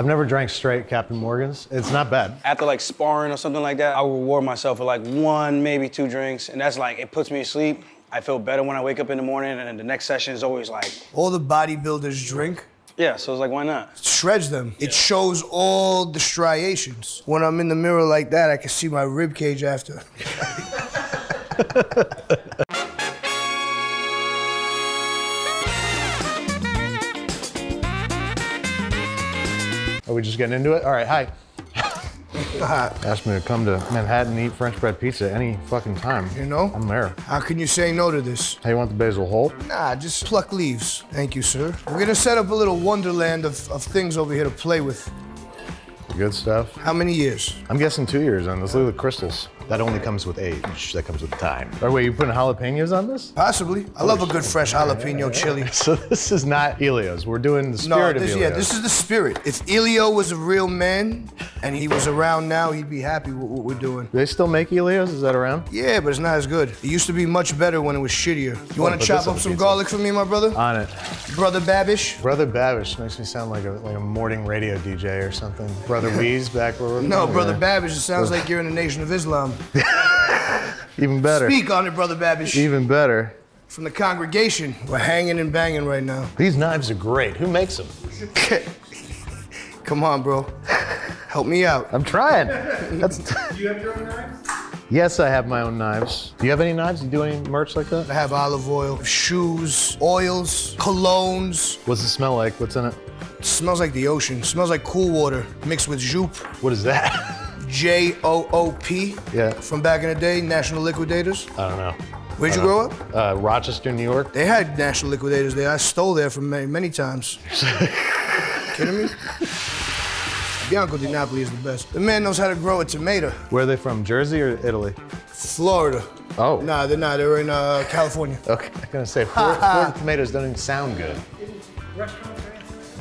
I've never drank straight Captain Morgan's. It's not bad. After like sparring or something like that, I will reward myself with like one, maybe two drinks, and that's like it puts me to sleep. I feel better when I wake up in the morning, and then the next session is always like, All the bodybuilders drink. yeah. So it's like, why not? Shreds them. It shows all the striations. When I'm in the mirror like that, I can see my rib cage after. we just getting into it? All right, hi. Asked me to come to Manhattan and eat French bread pizza any fucking time. You know? I'm there. How can you say no to this? How you want the basil whole? Nah, just pluck leaves. Thank you, sir. We're gonna set up a little wonderland of, of things over here to play with. Good stuff. How many years? I'm guessing two years on this. Look at the crystals. That only comes with age. That comes with time. Oh, wait, you putting jalapenos on this? Possibly. I love a good fresh jalapeno chili. So this is not Elio's. We're doing the spirit No, of this, Elio's. yeah, this is the spirit. If Elio was a real man and he was around now, he'd be happy with what we're doing. Do they still make Elio's? Is that around? Yeah, but it's not as good. It used to be much better when it was shittier. You want to chop up some pizza. garlic for me, my brother? On it. Brother Babish? Brother Babish makes me sound like a like a morning radio DJ or something. Brother Weeze back where we're No, Brother. Babish, it sounds like you're in the Nation of Islam. Even better. Speak on it, Brother Babish. Even better. From the congregation, we're hanging and banging right now. These knives are great. Who makes them? Come on, bro. Help me out. I'm trying. That's. Do you have your own knives? Yes, I have my own knives. Do you have any knives? Do you do any merch like that? I have olive oil, shoes, oils, colognes. What's it smell like? What's in it? It smells like the ocean. smells like cool water mixed with Joop. What is that? J O O P. Yeah. From back in the day, National Liquidators. I don't know. Where'd you grow up? Uh, Rochester, New York. They had National Liquidators there. I stole there from many, many times. Kidding me? Bianco Di Napoli is the best. The man knows how to grow a tomato. Where are they from? Jersey or Italy? Florida. Oh. Nah, they're not. They're in uh, California. Okay. I'm gonna say Florida, Florida tomatoes don't even sound good.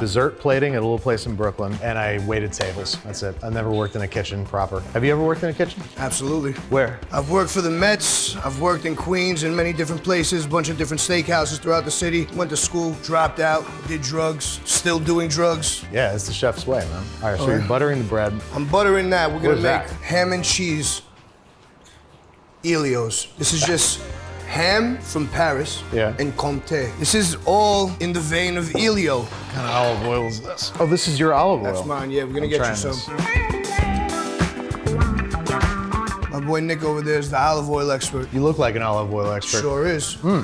Dessert plating at a little place in Brooklyn, and I waited tables. That's it. I've never worked in a kitchen proper. Have you ever worked in a kitchen? Absolutely. Where? I've worked for the Mets. I've worked in Queens in many different places, a bunch of different steakhouses throughout the city. Went to school, dropped out, did drugs, still doing drugs. Yeah, it's the chef's way, man. All right, so Oh, you're buttering the bread. I'm buttering that. We're gonna make that? ham and cheese Elios. This is just ham from Paris Yeah. and Comté. This is all in the vein of Elio. What kind of olive oil is this? Oh, this is your olive oil. That's mine. Yeah, we're gonna I'm get you some. this. My boy Nick over there is the olive oil expert. You look like an olive oil expert. Sure is. Hmm.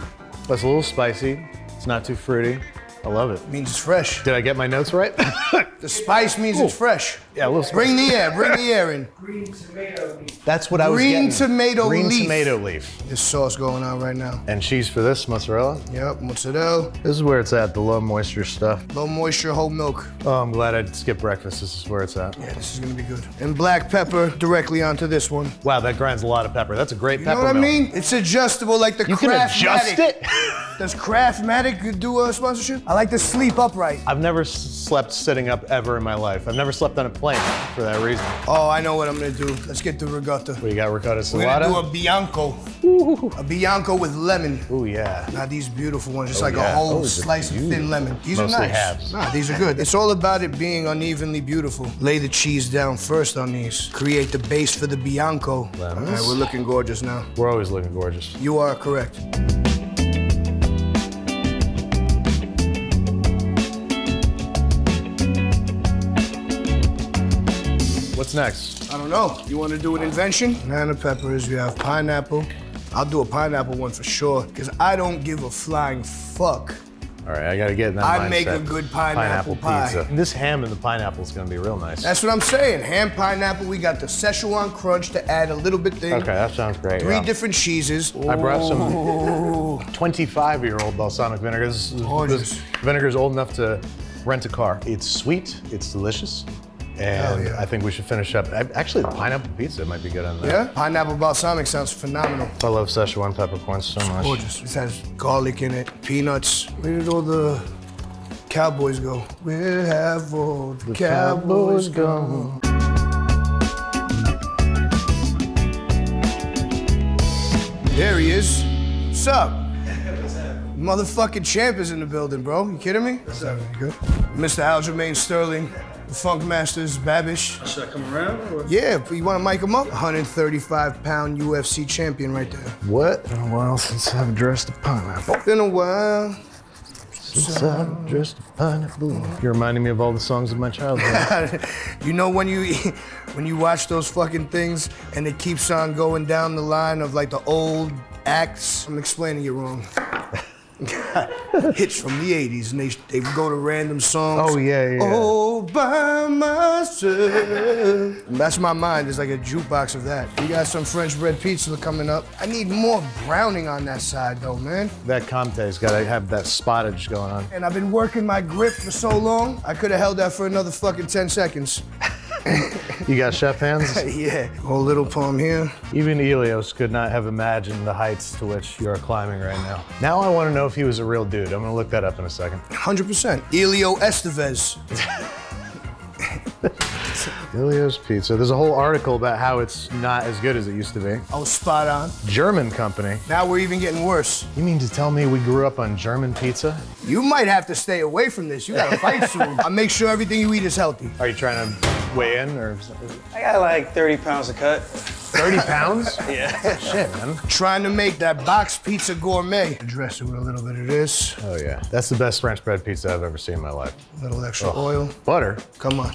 That's a little spicy. It's not too fruity. I love it. Means it's fresh. Did I get my notes right? The spice means it's fresh. yeah, a little spicy. Bring the air. Bring the air in. Green tomato leaf. That's what I was Green getting. tomato Green leaf. tomato leaf. This sauce going on right now. And cheese for this, mozzarella. Yep, mozzarella, This is where it's at, the low moisture stuff. low moisture, whole milk. Oh, I'm glad I skipped breakfast. This is where it's at. Yeah, this is gonna be good. And black pepper directly onto this one. Wow, that grinds a lot of pepper. That's a great You pepper You know what I mean? It's adjustable like the You can adjust it? Does Craftmatic do a sponsorship? I like to sleep upright. I've never slept sitting up ever in my life. I've never slept on a plane for that reason. Oh, I know what I'm gonna do. Let's get the regatta. We got ricotta We're gonna do a salata. Bianco. A Bianco with lemon. Oh yeah. Now these beautiful ones, just Oh, like yeah. a whole slice of thin lemon. These Mostly are nice. halves. Nah, these are good. It's all about it being unevenly beautiful. Lay the cheese down first on these. Create the base for the Bianco. Lemons. right, we're looking gorgeous now. We're always looking gorgeous. You are correct. What's next? I don't know. You want to do an invention? Banana peppers. You have pineapple. I'll do a pineapple one for sure, because I don't give a flying fuck. All right, I gotta get in that I mindset. make a good pineapple pie. pizza. This ham and the pineapple is gonna be real nice. That's what I'm saying. Ham pineapple. We got the Szechuan crunch to add a little bit thing. okay, that sounds great. Three yeah. different cheeses. I brought some 25 year old balsamic vinegar. This, is- Gorgeous. this vinegar is old enough to rent a car. It's sweet, it's delicious, and yeah. I think we should finish up. Actually, the pineapple pizza might be good on that. Yeah? Pineapple balsamic sounds phenomenal. I love Szechuan peppercorns so much. Gorgeous. This has garlic in it, peanuts. Where did all the cowboys go? Where have all the, cowboys gone? There he is. What's up? Motherfucking champ is in the building, bro. You kidding me? What's up? Good. Mr. Aljamain Sterling, The Funk Masters, Babish. Should I come around? Or? Yeah, you want to mic him up? 135 pound UFC champion right there. What? Been a while since I've dressed a pineapple. Been a while. Since I've dressed a pineapple. You're reminding me of all the songs of my childhood. you know when you when you watch those fucking things and it keeps on going down the line of like the old acts. I'm explaining it wrong. Hits from the 80s and they they would go to random songs. Oh, yeah, yeah. All by myself. That's my mind. It's like a jukebox of that. We got some French bread pizza coming up. I need more browning on that side though, man. that Comté's got to have that spottage going on. And I've been working my grip for so long, I could have held that for another fucking 10 seconds. You got chef hands? yeah. Whole little palm here. Even Elios could not have imagined the heights to which you are climbing right now. Now I want to know if he was a real dude. I'm gonna look that up in a second. 100%. Elio Estevez. Elios Pizza. There's a whole article about how it's not as good as it used to be. Oh, spot on. German company. Now we're even getting worse. You mean to tell me we grew up on German pizza? You might have to stay away from this. You gotta fight soon. I'll make sure everything you eat is healthy. Are you trying to weigh in or something? I got like 30 pounds to cut. 30 pounds? Yeah. Shit, man. Trying to make that box pizza gourmet. Dress it with a little bit of this, Oh yeah, that's the best French bread pizza I've ever seen in my life. a little extra oil. Butter. Come on.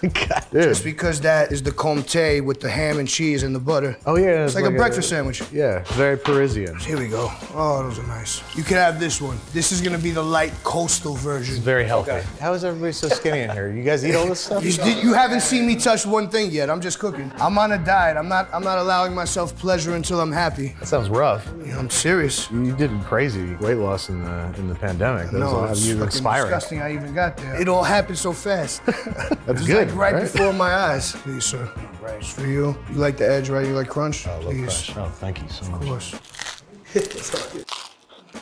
God, dude. Just because that is the Comté with the ham and cheese and the butter. Oh yeah, It's like, a breakfast sandwich. Yeah, very Parisian. Here we go. Oh, those are nice. You can have this one. This is gonna be the light coastal version. It's Very healthy. How is everybody so skinny in here? You guys eat all this stuff? You, did- you haven't seen me touch one thing yet. I'm just cooking. I'm on a diet. I'm not. I'm not allowing myself pleasure until I'm happy. That sounds rough. I'm serious. You did crazy weight loss in the in the pandemic. That No, was it's you fucking expiring. disgusting. I even got there. It all happened so fast. That's good. like right, before my eyes. Please, sir. Right. It's for you. You like the edge, right? You like crunch? Oh, I love Please. Crunch. Oh, thank you so Of much. course.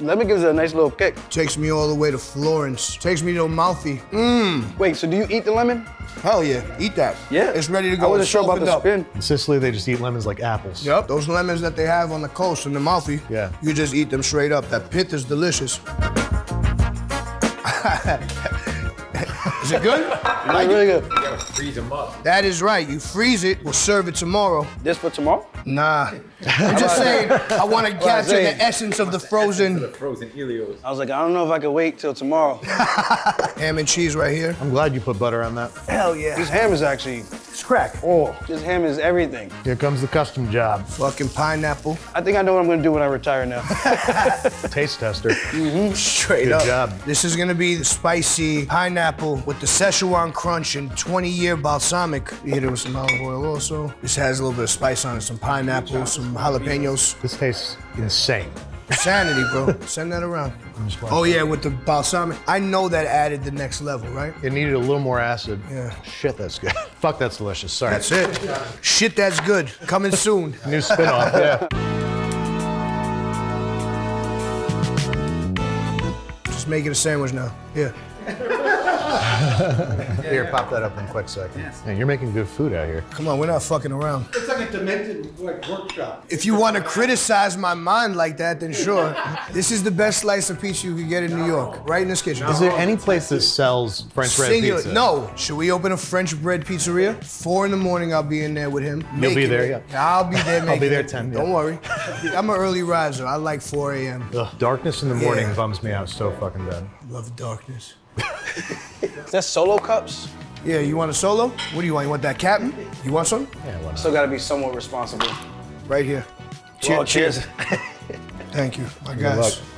Let me give it a nice little kick. Takes me all the way to Florence. Takes me to Amalfi. Mm. Wait, so do you eat the lemon? Hell yeah. Eat that. Yeah. It's ready to go. I go. wasn't sure about the up. spin. In Sicily, they just eat lemons like apples. Yep, those lemons that they have on the coast in Amalfi. Yeah. You just eat them straight up. That pith is delicious. is it good? It's really good. Freeze it. That is right. You freeze it, we'll serve it tomorrow. This for tomorrow? Nah. I'm just saying, I want to capture the essence of the frozen The Frozen Elio's. I was like, I don't know if I could wait till tomorrow. ham and cheese right here. I'm glad you put butter on that. Hell yeah. this ham is actually, It's crack. Oh, this ham is everything. here comes the custom job. Fucking pineapple. I think I know what I'm gonna do when I retire now. Taste tester. Mm-hmm. Straight Good up. job. This is gonna be the spicy pineapple with the Szechuan crunch and 20 year balsamic. You hit it with some olive oil also. This has a little bit of spice on it, some pineapple, some jalapenos. This tastes insane. Sanity, bro. Send that around. Oh yeah, with the balsamic. I know that added the next level, right? It needed a little more acid. Yeah. Shit, that's good. Fuck, that's delicious. Sorry. That's it. Shit, that's good. Coming soon. New spin-off, yeah. Just making a sandwich now. Yeah. Here, pop that up in a quick second. Man, you're making good food out here. Come on, we're not fucking around. It's like a demented like workshop. If you want to criticize my mind like that, then sure. This is the best slice of pizza you could get in New York, right in this kitchen. Is there any place that sells French bread Singular. pizza? No. Should we open a French bread pizzeria? Four in the morning, I'll be in there with him. You'll be there, it. yeah. I'll be there. I'll be there it. 10, yeah. Don't worry. I'm an early riser. I like 4 a.m. Darkness in the morning Yeah. bums me out so fucking bad. Love darkness. Is that solo cups? Yeah, you want a solo? What do you want? You want that captain? You want some? Yeah, why not? Still gotta be somewhat responsible. Right here. Well, cheers. Thank you, my guys.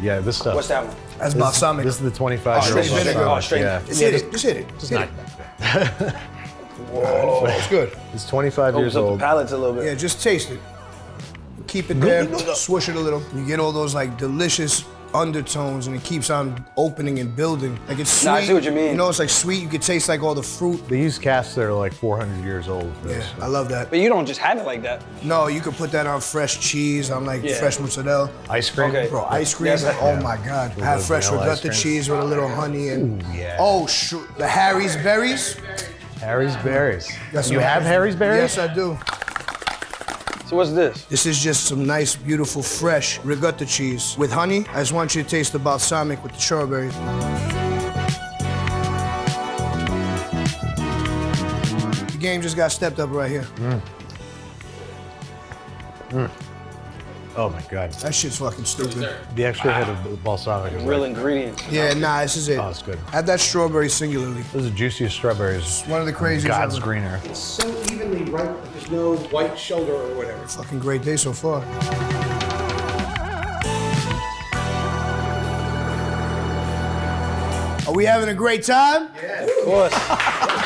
Yeah, this stuff. What's that one? That's This, balsamic. this is the 25 year old straight vinegar. Oh, straight- Yeah. Just hit it. Just hit it. Just hit it. Whoa. It's good. It's 25 years up old. the palates a little bit. Yeah, just taste it. Keep it there, swish it a little. You get all those like delicious undertones and it keeps on opening and building. Like it's sweet. Nah, I see what you mean. You know, it's like sweet. You can taste like all the fruit. They use casks that are like 400 years old. For Yeah, this. I love that. But you don't just have it like that. No, you could put that on fresh cheese, on like Yeah. fresh mozzarella. Ice cream. Okay. Bro, ice cream. Yes, I- oh my God. I Have fresh vanilla ice ricotta cheese with a little honey and. Ooh, yeah. Oh, shoot. The Harry's berries. Harry's berries. That's you have Harry's berries? Yes, I do. So what's this? This is just some nice, beautiful, fresh ricotta cheese with honey. I just want you to taste the balsamic with the strawberries. The game just got stepped up right here. Mm. Mm. Mm. Oh my god. That shit's fucking stupid. The extra hit of balsamic is Real like, ingredients. Yeah, nah, this is it. Oh, it's good. Add that strawberry singularly. This is the juiciest strawberries. One of the craziest God's ever. greener. It's so evenly ripe, that there's no white shoulder or whatever. Fucking great day so far. Are we having a great time? Yes. Of course.